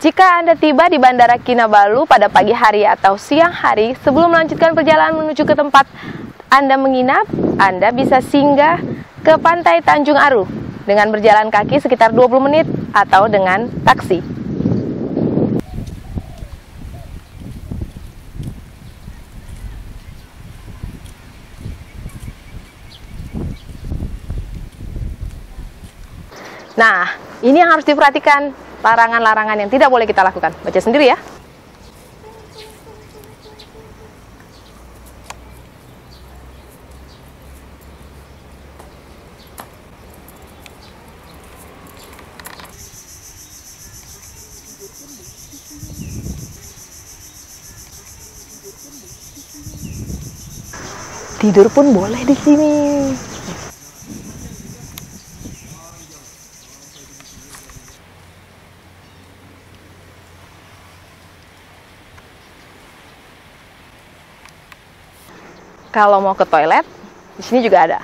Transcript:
Jika Anda tiba di Bandara Kinabalu pada pagi hari atau siang hari, sebelum melanjutkan perjalanan menuju ke tempat Anda menginap, Anda bisa singgah ke Pantai Tanjung Aru dengan berjalan kaki sekitar 20 menit atau dengan taksi. Nah, ini yang harus diperhatikan larangan-larangan yang tidak boleh kita lakukan. Baca sendiri ya. Tidur pun boleh di sini. Kalau mau ke toilet, di sini juga ada.